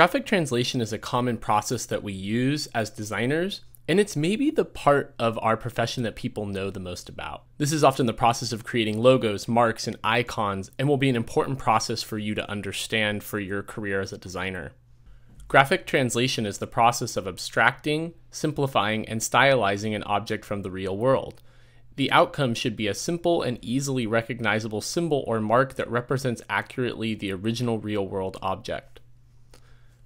Graphic translation is a common process that we use as designers, and it's maybe the part of our profession that people know the most about. This is often the process of creating logos, marks, and icons, and will be an important process for you to understand for your career as a designer. Graphic translation is the process of abstracting, simplifying, and stylizing an object from the real world. The outcome should be a simple and easily recognizable symbol or mark that represents accurately the original real world object.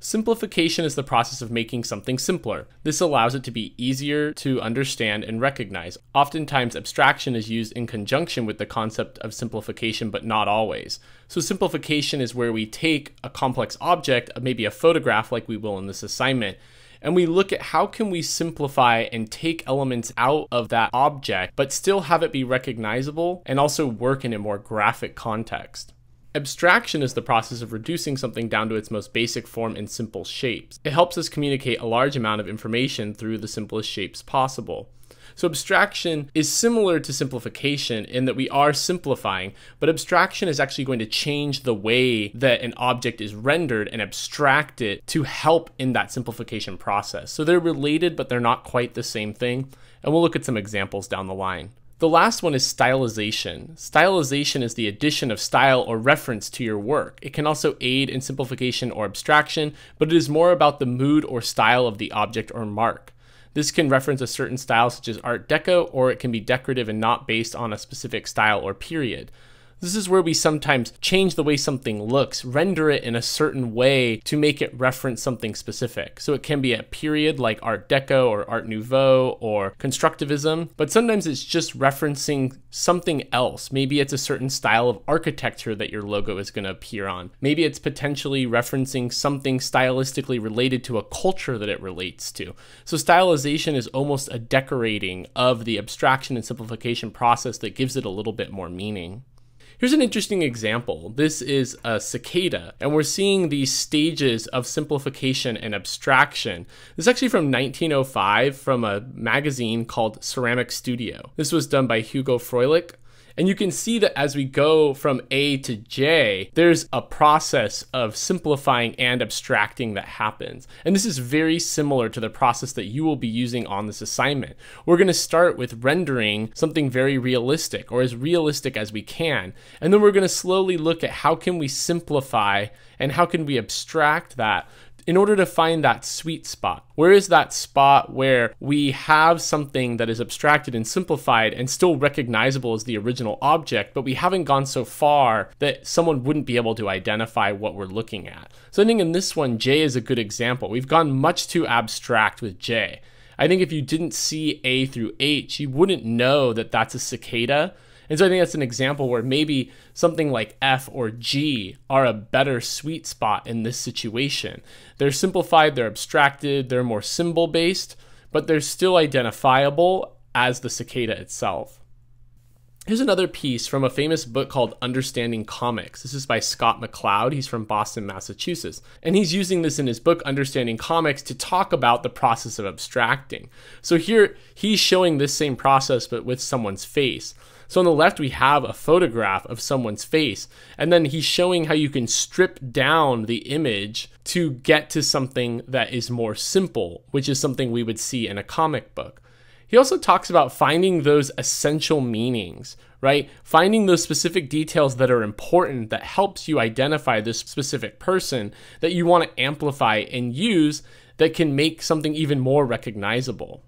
Simplification is the process of making something simpler. This allows it to be easier to understand and recognize. Oftentimes, abstraction is used in conjunction with the concept of simplification, but not always. So, simplification is where we take a complex object, maybe a photograph like we will in this assignment, and we look at how can we simplify and take elements out of that object, but still have it be recognizable and also work in a more graphic context. Abstraction is the process of reducing something down to its most basic form in simple shapes. It helps us communicate a large amount of information through the simplest shapes possible. So abstraction is similar to simplification in that we are simplifying, but abstraction is actually going to change the way that an object is rendered and abstract it to help in that simplification process. So they're related, but they're not quite the same thing. And we'll look at some examples down the line. The last one is stylization. Stylization is the addition of style or reference to your work. It can also aid in simplification or abstraction, but it is more about the mood or style of the object or mark. This can reference a certain style such as Art Deco, or it can be decorative and not based on a specific style or period. This is where we sometimes change the way something looks, render it in a certain way to make it reference something specific. So it can be a period like Art Deco or Art Nouveau or Constructivism, but sometimes it's just referencing something else. Maybe it's a certain style of architecture that your logo is going to appear on. Maybe it's potentially referencing something stylistically related to a culture that it relates to. So stylization is almost a decorating of the abstraction and simplification process that gives it a little bit more meaning. Here's an interesting example. This is a cicada, and we're seeing these stages of simplification and abstraction. This is actually from 1905 from a magazine called Ceramic Studio. This was done by Hugo Froelich. And you can see that as we go from A to J, there's a process of simplifying and abstracting that happens. And this is very similar to the process that you will be using on this assignment. We're going to start with rendering something very realistic or as realistic as we can. And then we're going to slowly look at how can we simplify and how can we abstract that in order to find that sweet spot. Where is that spot where we have something that is abstracted and simplified and still recognizable as the original object, but we haven't gone so far that someone wouldn't be able to identify what we're looking at? So I think in this one, J is a good example. We've gone much too abstract with J. I think if you didn't see A through H, you wouldn't know that that's a cicada and so I think that's an example where maybe something like F or G are a better sweet spot in this situation. They're simplified, they're abstracted, they're more symbol based, but they're still identifiable as the cicada itself. Here's another piece from a famous book called Understanding Comics. This is by Scott McCloud. He's from Boston, Massachusetts. And he's using this in his book, Understanding Comics, to talk about the process of abstracting. So here he's showing this same process, but with someone's face. So on the left, we have a photograph of someone's face, and then he's showing how you can strip down the image to get to something that is more simple, which is something we would see in a comic book. He also talks about finding those essential meanings, right? Finding those specific details that are important that helps you identify this specific person that you want to amplify and use that can make something even more recognizable.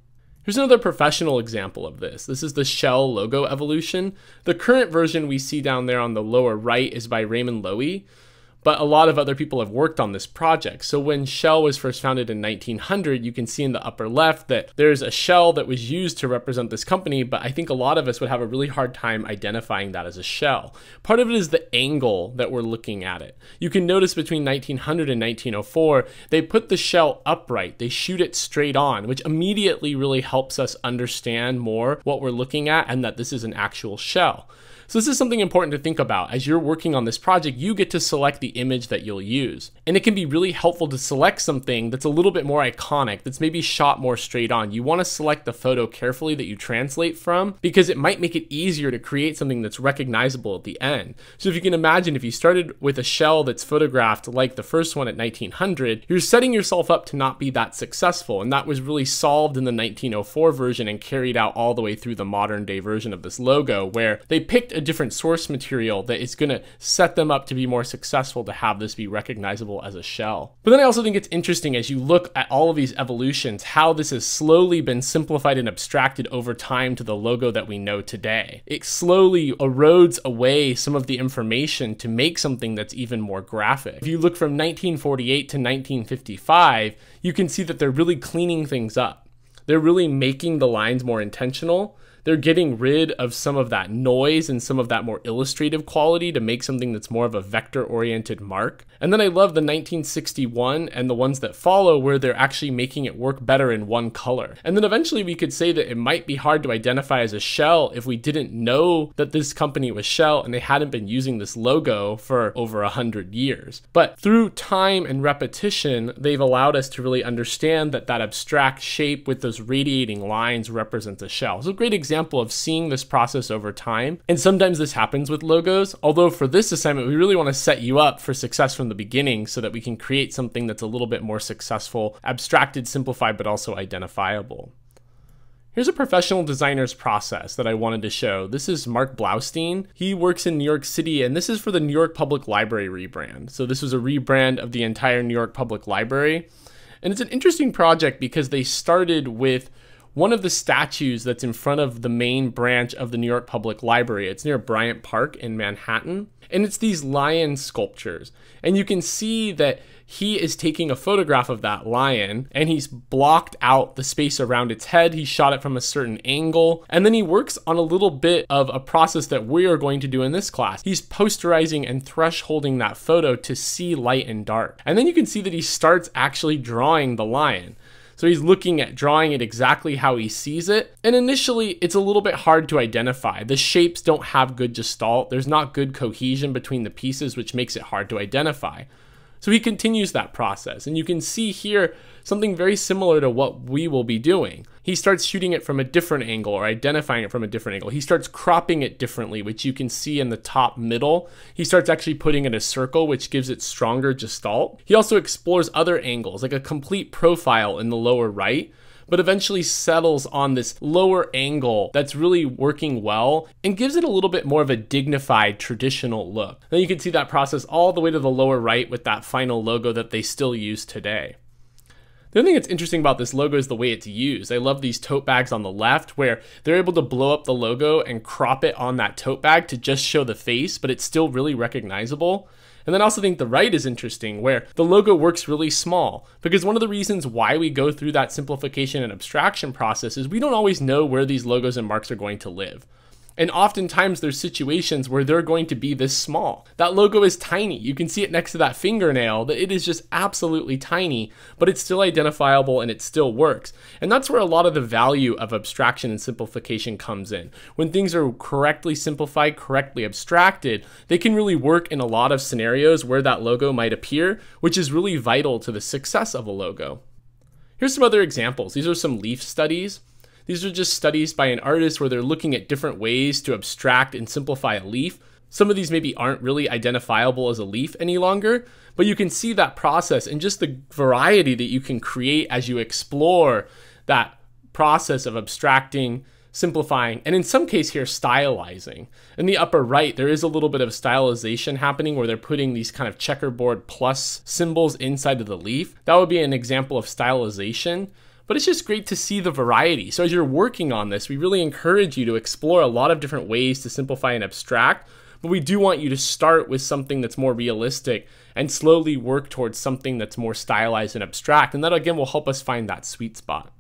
Here's another professional example of this. This is the Shell logo evolution. The current version we see down there on the lower right is by Raymond Loewy but a lot of other people have worked on this project. So when Shell was first founded in 1900, you can see in the upper left that there's a shell that was used to represent this company, but I think a lot of us would have a really hard time identifying that as a shell. Part of it is the angle that we're looking at it. You can notice between 1900 and 1904, they put the shell upright, they shoot it straight on, which immediately really helps us understand more what we're looking at and that this is an actual shell. So this is something important to think about. As you're working on this project, you get to select the image that you'll use. And it can be really helpful to select something that's a little bit more iconic, that's maybe shot more straight on. You want to select the photo carefully that you translate from because it might make it easier to create something that's recognizable at the end. So if you can imagine if you started with a shell that's photographed like the first one at 1900, you're setting yourself up to not be that successful. And that was really solved in the 1904 version and carried out all the way through the modern day version of this logo where they picked a different source material that is going to set them up to be more successful to have this be recognizable as a shell. But then I also think it's interesting as you look at all of these evolutions, how this has slowly been simplified and abstracted over time to the logo that we know today. It slowly erodes away some of the information to make something that's even more graphic. If you look from 1948 to 1955, you can see that they're really cleaning things up. They're really making the lines more intentional they're getting rid of some of that noise and some of that more illustrative quality to make something that's more of a vector oriented mark. And then I love the 1961 and the ones that follow where they're actually making it work better in one color. And then eventually we could say that it might be hard to identify as a shell if we didn't know that this company was Shell and they hadn't been using this logo for over a hundred years. But through time and repetition, they've allowed us to really understand that that abstract shape with those radiating lines represents a shell. So a great example example of seeing this process over time. And sometimes this happens with logos, although for this assignment, we really want to set you up for success from the beginning so that we can create something that's a little bit more successful, abstracted, simplified, but also identifiable. Here's a professional designer's process that I wanted to show. This is Mark Blaustein. He works in New York City, and this is for the New York Public Library rebrand. So this was a rebrand of the entire New York Public Library. And it's an interesting project because they started with one of the statues that's in front of the main branch of the New York Public Library. It's near Bryant Park in Manhattan. And it's these lion sculptures. And you can see that he is taking a photograph of that lion and he's blocked out the space around its head. He shot it from a certain angle. And then he works on a little bit of a process that we are going to do in this class. He's posterizing and thresholding that photo to see light and dark. And then you can see that he starts actually drawing the lion. So he's looking at drawing it exactly how he sees it. And initially, it's a little bit hard to identify. The shapes don't have good gestalt. There's not good cohesion between the pieces, which makes it hard to identify. So he continues that process. And you can see here something very similar to what we will be doing. He starts shooting it from a different angle or identifying it from a different angle. He starts cropping it differently, which you can see in the top middle. He starts actually putting in a circle, which gives it stronger gestalt. He also explores other angles, like a complete profile in the lower right but eventually settles on this lower angle that's really working well and gives it a little bit more of a dignified traditional look. Then you can see that process all the way to the lower right with that final logo that they still use today. The other thing that's interesting about this logo is the way it's used. I love these tote bags on the left where they're able to blow up the logo and crop it on that tote bag to just show the face, but it's still really recognizable. And then I also think the right is interesting, where the logo works really small. Because one of the reasons why we go through that simplification and abstraction process is we don't always know where these logos and marks are going to live. And oftentimes there's situations where they're going to be this small. That logo is tiny. You can see it next to that fingernail that it is just absolutely tiny, but it's still identifiable and it still works. And that's where a lot of the value of abstraction and simplification comes in. When things are correctly simplified, correctly abstracted, they can really work in a lot of scenarios where that logo might appear, which is really vital to the success of a logo. Here's some other examples. These are some leaf studies. These are just studies by an artist where they're looking at different ways to abstract and simplify a leaf. Some of these maybe aren't really identifiable as a leaf any longer, but you can see that process and just the variety that you can create as you explore that process of abstracting, simplifying, and in some case here, stylizing. In the upper right, there is a little bit of stylization happening where they're putting these kind of checkerboard plus symbols inside of the leaf. That would be an example of stylization but it's just great to see the variety. So as you're working on this, we really encourage you to explore a lot of different ways to simplify and abstract, but we do want you to start with something that's more realistic and slowly work towards something that's more stylized and abstract, and that again will help us find that sweet spot.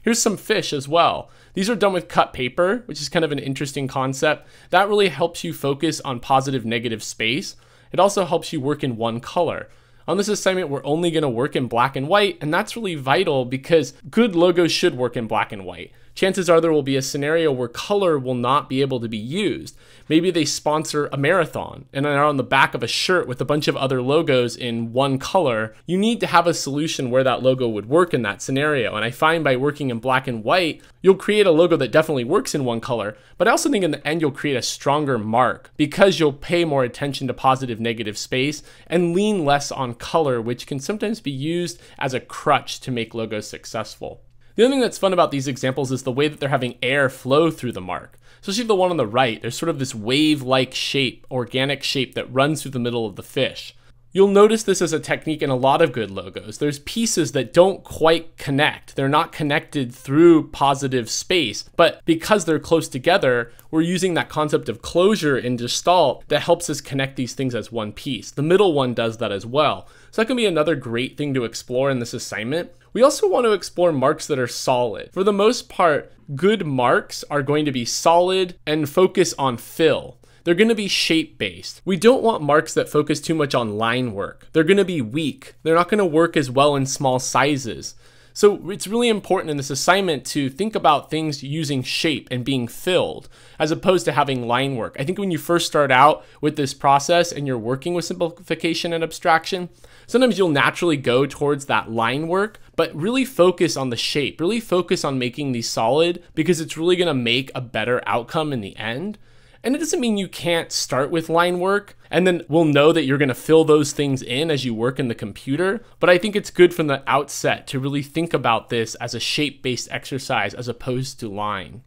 Here's some fish as well. These are done with cut paper, which is kind of an interesting concept. That really helps you focus on positive negative space. It also helps you work in one color. On this assignment, we're only going to work in black and white, and that's really vital because good logos should work in black and white. Chances are there will be a scenario where color will not be able to be used. Maybe they sponsor a marathon and are on the back of a shirt with a bunch of other logos in one color. You need to have a solution where that logo would work in that scenario. And I find by working in black and white, you'll create a logo that definitely works in one color, but I also think in the end you'll create a stronger mark because you'll pay more attention to positive negative space and lean less on color, which can sometimes be used as a crutch to make logos successful. The other thing that's fun about these examples is the way that they're having air flow through the mark. Especially the one on the right, there's sort of this wave-like shape, organic shape that runs through the middle of the fish. You'll notice this as a technique in a lot of good logos. There's pieces that don't quite connect. They're not connected through positive space, but because they're close together, we're using that concept of closure in Gestalt that helps us connect these things as one piece. The middle one does that as well. So that can be another great thing to explore in this assignment. We also want to explore marks that are solid. For the most part, good marks are going to be solid and focus on fill. They're going to be shape based. We don't want marks that focus too much on line work. They're going to be weak. They're not going to work as well in small sizes. So it's really important in this assignment to think about things using shape and being filled as opposed to having line work. I think when you first start out with this process and you're working with simplification and abstraction, sometimes you'll naturally go towards that line work, but really focus on the shape, really focus on making these solid because it's really gonna make a better outcome in the end. And it doesn't mean you can't start with line work and then we'll know that you're going to fill those things in as you work in the computer. But I think it's good from the outset to really think about this as a shape based exercise as opposed to line.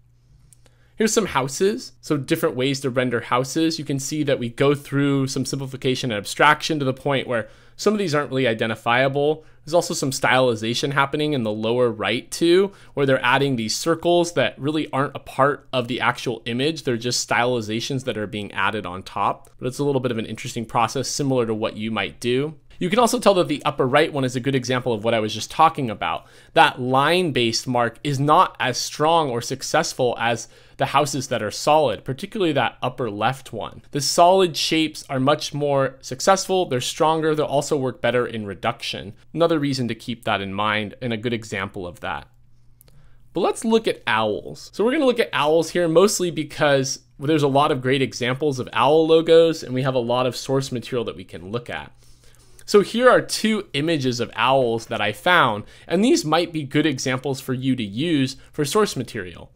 Here's some houses. So different ways to render houses. You can see that we go through some simplification and abstraction to the point where some of these aren't really identifiable. There's also some stylization happening in the lower right too, where they're adding these circles that really aren't a part of the actual image. They're just stylizations that are being added on top. But it's a little bit of an interesting process similar to what you might do. You can also tell that the upper right one is a good example of what I was just talking about. That line-based mark is not as strong or successful as the houses that are solid, particularly that upper left one. The solid shapes are much more successful, they're stronger, they'll also work better in reduction. Another reason to keep that in mind and a good example of that. But let's look at owls. So we're gonna look at owls here mostly because there's a lot of great examples of owl logos and we have a lot of source material that we can look at. So here are two images of owls that I found, and these might be good examples for you to use for source material.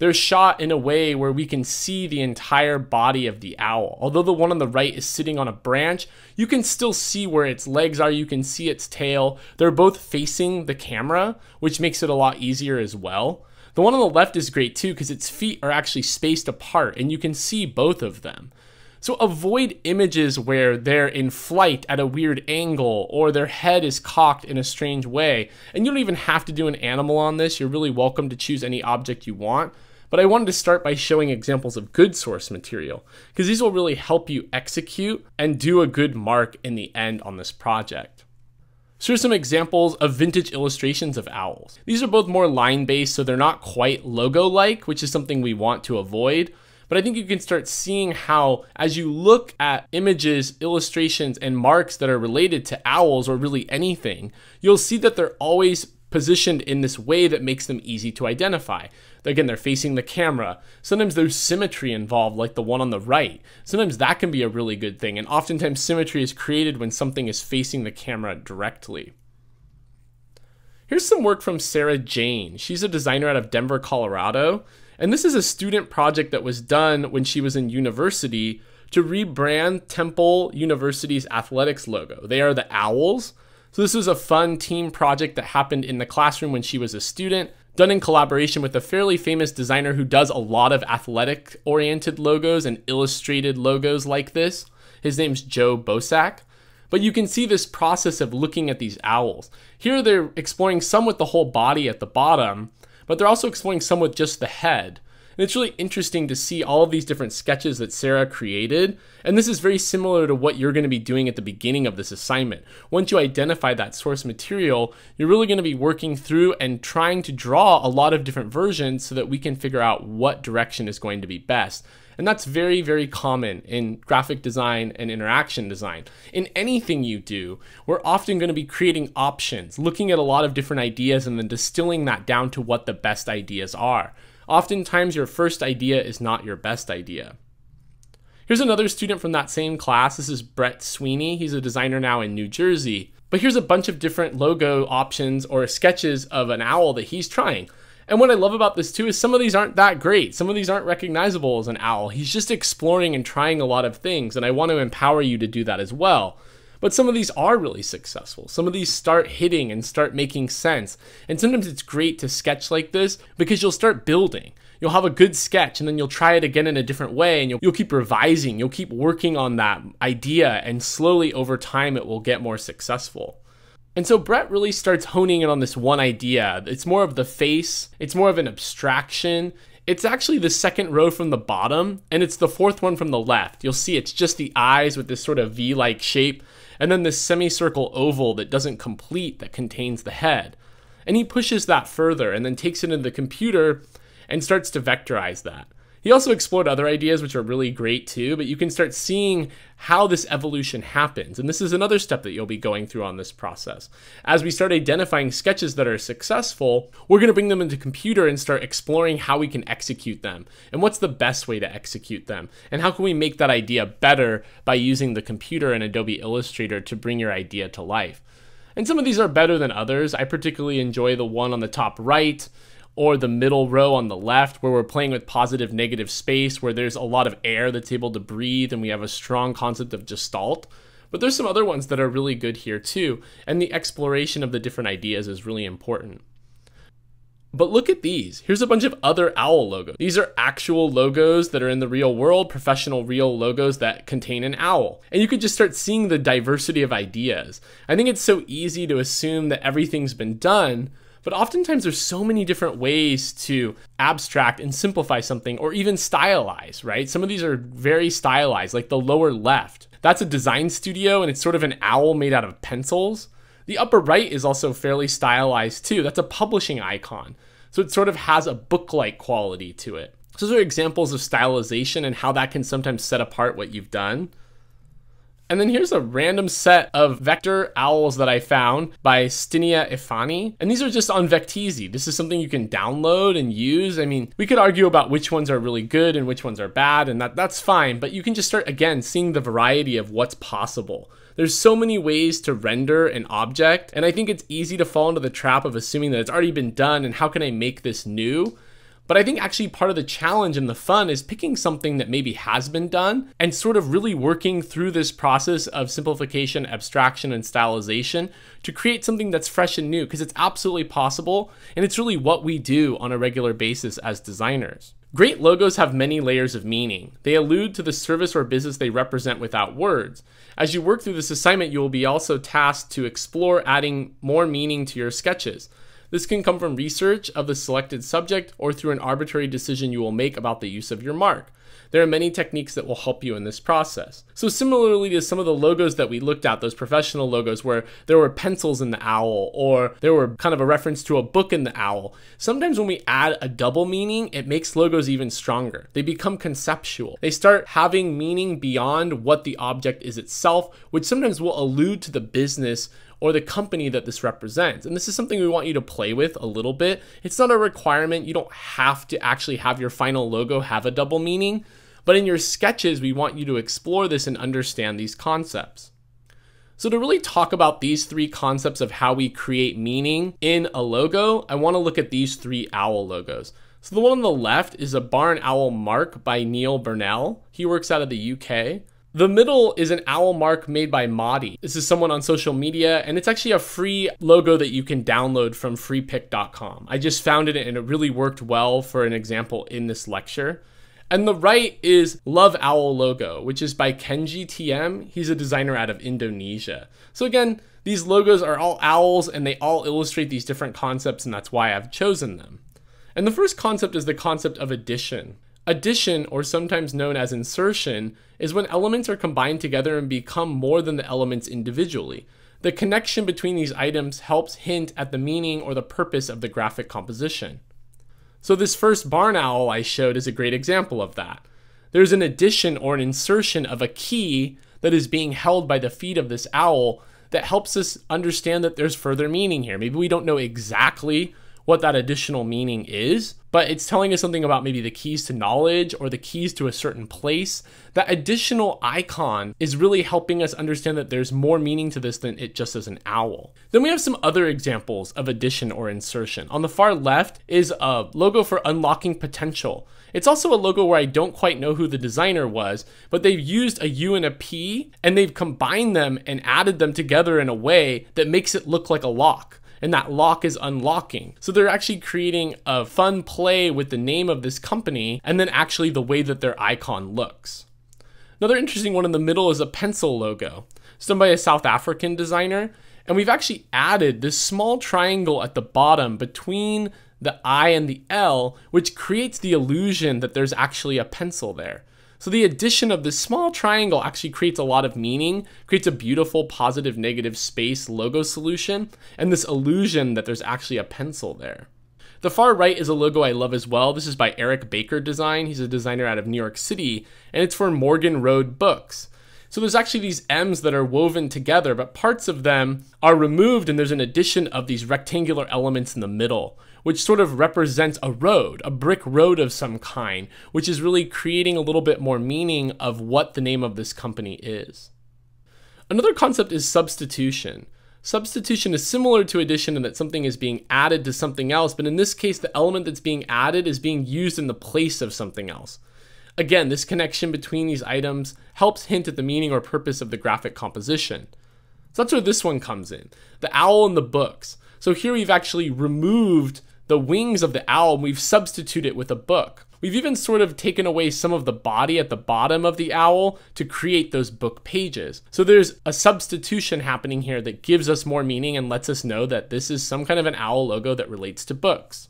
They're shot in a way where we can see the entire body of the owl. Although the one on the right is sitting on a branch, you can still see where its legs are, you can see its tail. They're both facing the camera, which makes it a lot easier as well. The one on the left is great too because its feet are actually spaced apart and you can see both of them. So avoid images where they're in flight at a weird angle or their head is cocked in a strange way. And you don't even have to do an animal on this. You're really welcome to choose any object you want. But I wanted to start by showing examples of good source material because these will really help you execute and do a good mark in the end on this project. So here's some examples of vintage illustrations of owls. These are both more line based, so they're not quite logo like, which is something we want to avoid. But I think you can start seeing how, as you look at images, illustrations, and marks that are related to owls or really anything, you'll see that they're always positioned in this way that makes them easy to identify. Again, they're facing the camera. Sometimes there's symmetry involved, like the one on the right. Sometimes that can be a really good thing, and oftentimes symmetry is created when something is facing the camera directly. Here's some work from Sarah Jane. She's a designer out of Denver, Colorado. And this is a student project that was done when she was in university to rebrand Temple University's athletics logo. They are the Owls. So this was a fun team project that happened in the classroom when she was a student, done in collaboration with a fairly famous designer who does a lot of athletic oriented logos and illustrated logos like this. His name's Joe Bosack. But you can see this process of looking at these owls. Here they're exploring some with the whole body at the bottom, but they're also exploring some with just the head. And it's really interesting to see all of these different sketches that Sarah created. And this is very similar to what you're going to be doing at the beginning of this assignment. Once you identify that source material, you're really going to be working through and trying to draw a lot of different versions so that we can figure out what direction is going to be best. And that's very, very common in graphic design and interaction design. In anything you do, we're often going to be creating options, looking at a lot of different ideas and then distilling that down to what the best ideas are. Oftentimes, your first idea is not your best idea. Here's another student from that same class. This is Brett Sweeney. He's a designer now in New Jersey. But here's a bunch of different logo options or sketches of an owl that he's trying. And what I love about this too is some of these aren't that great. Some of these aren't recognizable as an owl. He's just exploring and trying a lot of things, and I want to empower you to do that as well. But some of these are really successful. Some of these start hitting and start making sense. And sometimes it's great to sketch like this because you'll start building. You'll have a good sketch and then you'll try it again in a different way and you'll, you'll keep revising. You'll keep working on that idea and slowly over time it will get more successful. And so Brett really starts honing in on this one idea. It's more of the face, it's more of an abstraction. It's actually the second row from the bottom, and it's the fourth one from the left. You'll see it's just the eyes with this sort of V like shape, and then this semicircle oval that doesn't complete that contains the head. And he pushes that further and then takes it into the computer and starts to vectorize that. He also explored other ideas which are really great too, but you can start seeing how this evolution happens. And this is another step that you'll be going through on this process. As we start identifying sketches that are successful, we're going to bring them into computer and start exploring how we can execute them and what's the best way to execute them and how can we make that idea better by using the computer and Adobe Illustrator to bring your idea to life. And some of these are better than others. I particularly enjoy the one on the top right or the middle row on the left where we're playing with positive negative space where there's a lot of air that's able to breathe and we have a strong concept of gestalt. But there's some other ones that are really good here too, and the exploration of the different ideas is really important. But look at these. Here's a bunch of other owl logos. These are actual logos that are in the real world, professional real logos that contain an owl. And you could just start seeing the diversity of ideas. I think it's so easy to assume that everything's been done, but oftentimes there's so many different ways to abstract and simplify something or even stylize, right? Some of these are very stylized, like the lower left. That's a design studio and it's sort of an owl made out of pencils. The upper right is also fairly stylized too. That's a publishing icon. So it sort of has a book-like quality to it. So those are examples of stylization and how that can sometimes set apart what you've done. And then here's a random set of vector owls that I found by Stinia Ifani. And these are just on Vecteezy. This is something you can download and use. I mean, we could argue about which ones are really good and which ones are bad, and that, that's fine, but you can just start, again, seeing the variety of what's possible. There's so many ways to render an object, and I think it's easy to fall into the trap of assuming that it's already been done and how can I make this new? But I think actually part of the challenge and the fun is picking something that maybe has been done and sort of really working through this process of simplification, abstraction, and stylization to create something that's fresh and new because it's absolutely possible and it's really what we do on a regular basis as designers. Great logos have many layers of meaning. They allude to the service or business they represent without words. As you work through this assignment, you will be also tasked to explore adding more meaning to your sketches. This can come from research of the selected subject or through an arbitrary decision you will make about the use of your mark. There are many techniques that will help you in this process. So similarly to some of the logos that we looked at, those professional logos where there were pencils in the owl or there were kind of a reference to a book in the owl, sometimes when we add a double meaning, it makes logos even stronger. They become conceptual. They start having meaning beyond what the object is itself, which sometimes will allude to the business or the company that this represents. And this is something we want you to play with a little bit. It's not a requirement. You don't have to actually have your final logo have a double meaning, but in your sketches, we want you to explore this and understand these concepts. So to really talk about these three concepts of how we create meaning in a logo, I want to look at these three owl logos. So the one on the left is a barn owl mark by Neil Burnell. He works out of the UK. The middle is an owl mark made by Madi. This is someone on social media, and it's actually a free logo that you can download from freepik.com. I just found it and it really worked well for an example in this lecture. And the right is Love Owl logo, which is by Kenji TM. He's a designer out of Indonesia. So again, these logos are all owls and they all illustrate these different concepts, and that's why I've chosen them. And the first concept is the concept of addition. Addition, or sometimes known as insertion, is when elements are combined together and become more than the elements individually. The connection between these items helps hint at the meaning or the purpose of the graphic composition. So this first barn owl I showed is a great example of that. there's an addition or an insertion of a key that is being held by the feet of this owl that helps us understand that there's further meaning here. Maybe we don't know exactly what that additional meaning is, but it's telling us something about maybe the keys to knowledge or the keys to a certain place. That additional icon is really helping us understand that there's more meaning to this than it just as an owl. Then we have some other examples of addition or insertion. On the far left is a logo for unlocking potential. It's also a logo where I don't quite know who the designer was, but they've used a U and a P and they've combined them and added them together in a way that makes it look like a lock and that lock is unlocking. So they're actually creating a fun play with the name of this company and then actually the way that their icon looks. Another interesting one in the middle is a pencil logo. It's done by a South African designer. And we've actually added this small triangle at the bottom between the I and the L, which creates the illusion that there's actually a pencil there. So the addition of this small triangle actually creates a lot of meaning, creates a beautiful positive negative space logo solution, and this illusion that there's actually a pencil there. The far right is a logo I love as well. This is by Eric Baker Design. He's a designer out of New York City, and it's for Morgan Road Books. So there's actually these M's that are woven together, but parts of them are removed, and there's an addition of these rectangular elements in the middle, which sort of represents a road, a brick road of some kind, which is really creating a little bit more meaning of what the name of this company is. Another concept is substitution. Substitution is similar to addition in that something is being added to something else, but in this case, the element that's being added is being used in the place of something else. Again, this connection between these items helps hint at the meaning or purpose of the graphic composition. So that's where this one comes in the owl and the books. So here we've actually removed the wings of the owl and we've substituted it with a book. We've even sort of taken away some of the body at the bottom of the owl to create those book pages. So there's a substitution happening here that gives us more meaning and lets us know that this is some kind of an owl logo that relates to books.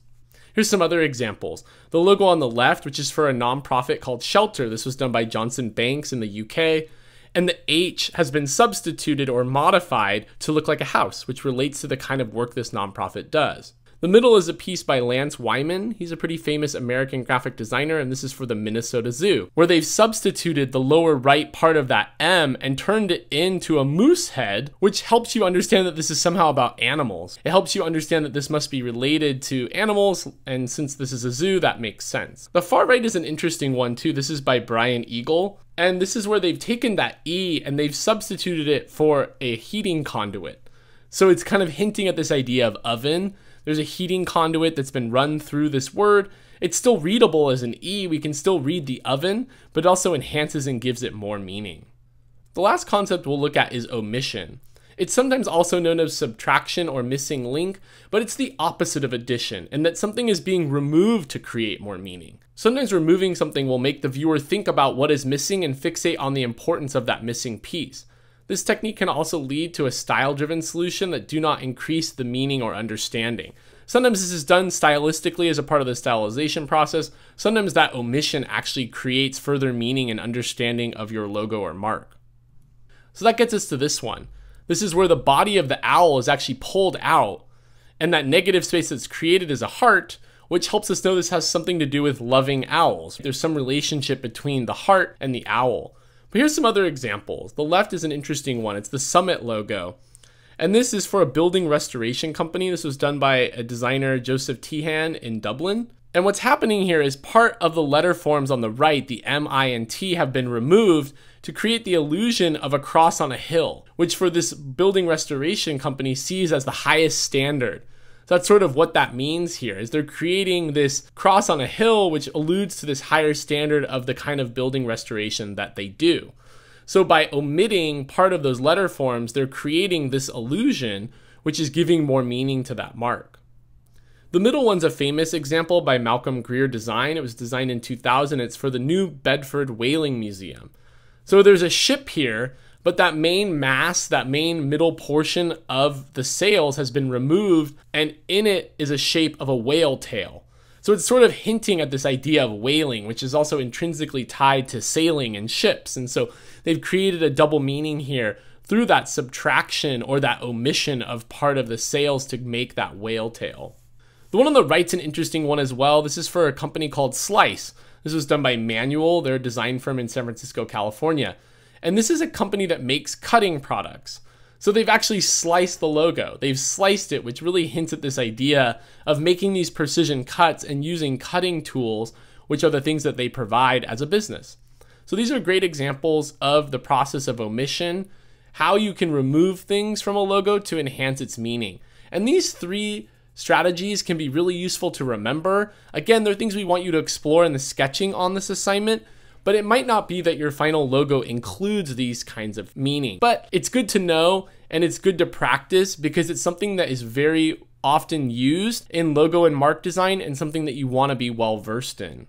Here's some other examples. The logo on the left, which is for a nonprofit called Shelter. This was done by Johnson Banks in the UK. And the H has been substituted or modified to look like a house, which relates to the kind of work this nonprofit does. The middle is a piece by Lance Wyman. He's a pretty famous American graphic designer, and this is for the Minnesota Zoo, where they've substituted the lower right part of that M and turned it into a moose head, which helps you understand that this is somehow about animals. It helps you understand that this must be related to animals, and since this is a zoo, that makes sense. The far right is an interesting one too. This is by Brian Eagle. And this is where they've taken that E and they've substituted it for a heating conduit. So it's kind of hinting at this idea of oven, there's a heating conduit that's been run through this word. It's still readable as an E. We can still read the oven, but it also enhances and gives it more meaning. The last concept we'll look at is omission. It's sometimes also known as subtraction or missing link, but it's the opposite of addition, and that something is being removed to create more meaning. Sometimes removing something will make the viewer think about what is missing and fixate on the importance of that missing piece. This technique can also lead to a style driven solution that do not increase the meaning or understanding. Sometimes this is done stylistically as a part of the stylization process. Sometimes that omission actually creates further meaning and understanding of your logo or mark. So that gets us to this one. This is where the body of the owl is actually pulled out, and that negative space that's created is a heart, which helps us know this has something to do with loving owls. There's some relationship between the heart and the owl. But here's some other examples. The left is an interesting one. It's the Summit logo. And this is for a building restoration company. This was done by a designer, Joseph Tehan, in Dublin. And what's happening here is part of the letter forms on the right, the M, I, and T, have been removed to create the illusion of a cross on a hill, which for this building restoration company sees as the highest standard. So that's sort of what that means here is they're creating this cross on a hill which alludes to this higher standard of the kind of building restoration that they do. So by omitting part of those letter forms, they're creating this illusion which is giving more meaning to that mark. The middle one's a famous example by Malcolm Grear Design. It was designed in 2000. It's for the New Bedford Whaling Museum. So there's a ship here but that main mass, that main middle portion of the sails has been removed, and in it is a shape of a whale tail. So it's sort of hinting at this idea of whaling, which is also intrinsically tied to sailing and ships. And so they've created a double meaning here through that subtraction or that omission of part of the sails to make that whale tail. The one on the right's an interesting one as well. This is for a company called Slice. This was done by Manual, their design firm in San Francisco, California. And this is a company that makes cutting products. So they've actually sliced the logo. They've sliced it, which really hints at this idea of making these precision cuts and using cutting tools, which are the things that they provide as a business. So these are great examples of the process of omission, how you can remove things from a logo to enhance its meaning. And these three strategies can be really useful to remember. Again, they're things we want you to explore in the sketching on this assignment, but it might not be that your final logo includes these kinds of meaning. But it's good to know and it's good to practice because it's something that is very often used in logo and mark design and something that you want to be well versed in.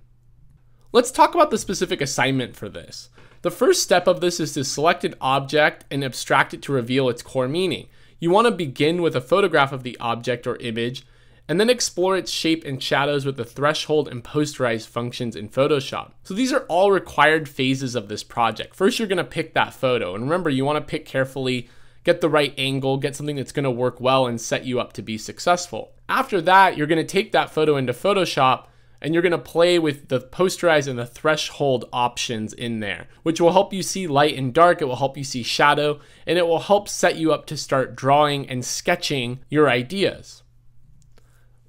Let's talk about the specific assignment for this. The first step of this is to select an object and abstract it to reveal its core meaning. You want to begin with a photograph of the object or image and then explore its shape and shadows with the threshold and posterize functions in Photoshop. So these are all required phases of this project. First, you're gonna pick that photo. And remember, you wanna pick carefully, get the right angle, get something that's gonna work well and set you up to be successful. After that, you're gonna take that photo into Photoshop and you're gonna play with the posterize and the threshold options in there, which will help you see light and dark, it will help you see shadow, and it will help set you up to start drawing and sketching your ideas.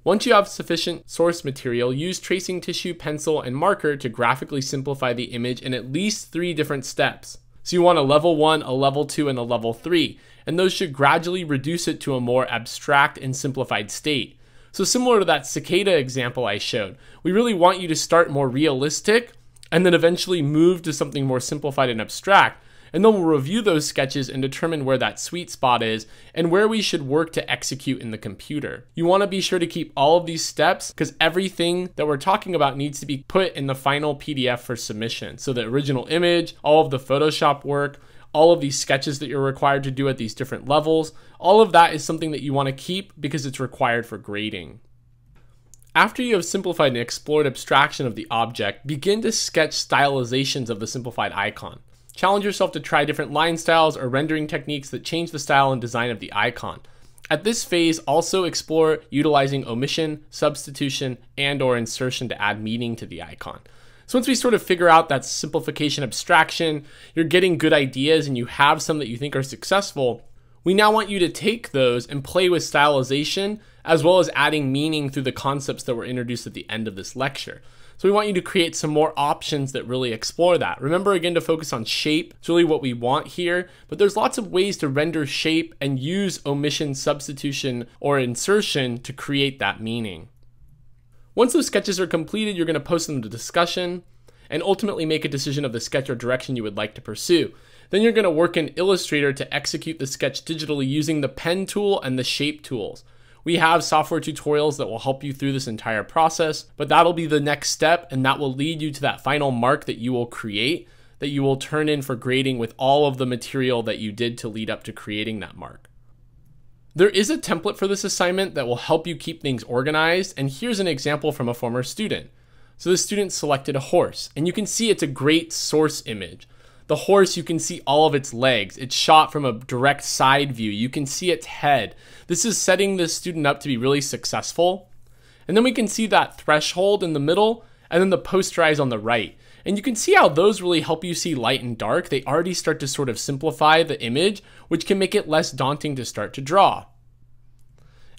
Once you have sufficient source material, use tracing tissue, pencil, and marker to graphically simplify the image in at least three different steps. So you want a level 1, a level 2, and a level 3, and those should gradually reduce it to a more abstract and simplified state. So similar to that cicada example I showed, we really want you to start more realistic and then eventually move to something more simplified and abstract and then we'll review those sketches and determine where that sweet spot is and where we should work to execute in the computer. You want to be sure to keep all of these steps because everything that we're talking about needs to be put in the final PDF for submission. So the original image, all of the Photoshop work, all of these sketches that you're required to do at these different levels, all of that is something that you want to keep because it's required for grading. After you have simplified and explored abstraction of the object, begin to sketch stylizations of the simplified icon. Challenge yourself to try different line styles or rendering techniques that change the style and design of the icon. At this phase, also explore utilizing omission, substitution, and or insertion to add meaning to the icon. So once we sort of figure out that simplification abstraction, you're getting good ideas and you have some that you think are successful, we now want you to take those and play with stylization as well as adding meaning through the concepts that were introduced at the end of this lecture. So we want you to create some more options that really explore that. Remember again to focus on shape. It's really what we want here, but there's lots of ways to render shape and use omission, substitution, or insertion to create that meaning. Once those sketches are completed, you're going to post them to discussion and ultimately make a decision of the sketch or direction you would like to pursue. Then you're going to work in Illustrator to execute the sketch digitally using the pen tool and the shape tools. We have software tutorials that will help you through this entire process, but that'll be the next step and that will lead you to that final mark that you will create that you will turn in for grading with all of the material that you did to lead up to creating that mark. There is a template for this assignment that will help you keep things organized, and here's an example from a former student. So the student selected a horse, and you can see it's a great source image. The horse, you can see all of its legs. It's shot from a direct side view. You can see its head. This is setting the student up to be really successful. And then we can see that threshold in the middle and then the posterize on the right. And you can see how those really help you see light and dark. They already start to sort of simplify the image, which can make it less daunting to start to draw.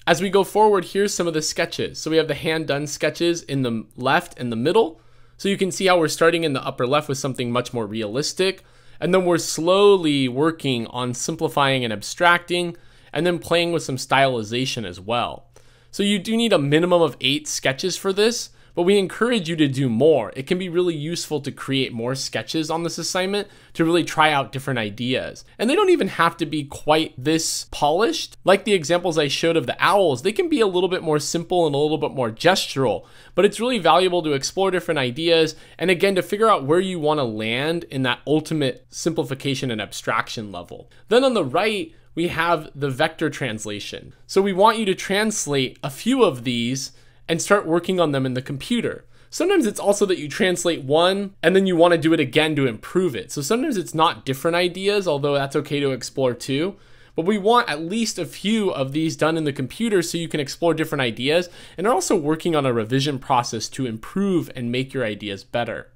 As we go forward, here's some of the sketches. So we have the hand done sketches in the left and the middle. So you can see how we're starting in the upper left with something much more realistic. And then we're slowly working on simplifying and abstracting and then playing with some stylization as well. So you do need a minimum of eight sketches for this, but we encourage you to do more. It can be really useful to create more sketches on this assignment to really try out different ideas. And they don't even have to be quite this polished. Like the examples I showed of the owls, they can be a little bit more simple and a little bit more gestural, but it's really valuable to explore different ideas and again to figure out where you want to land in that ultimate simplification and abstraction level. Then on the right, we have the vector translation. So we want you to translate a few of these and start working on them in the computer. Sometimes it's also that you translate one and then you want to do it again to improve it. So sometimes it's not different ideas, although that's okay to explore too. but we want at least a few of these done in the computer so you can explore different ideas and are also working on a revision process to improve and make your ideas better.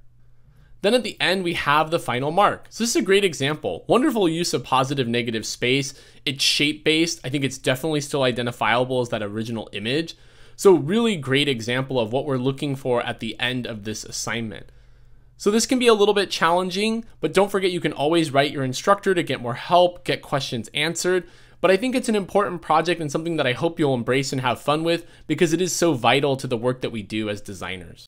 Then at the end, we have the final mark. So this is a great example. Wonderful use of positive negative space. It's shape based. I think it's definitely still identifiable as that original image. So really great example of what we're looking for at the end of this assignment. So this can be a little bit challenging, but don't forget you can always write your instructor to get more help, get questions answered. But I think it's an important project and something that I hope you'll embrace and have fun with because it is so vital to the work that we do as designers.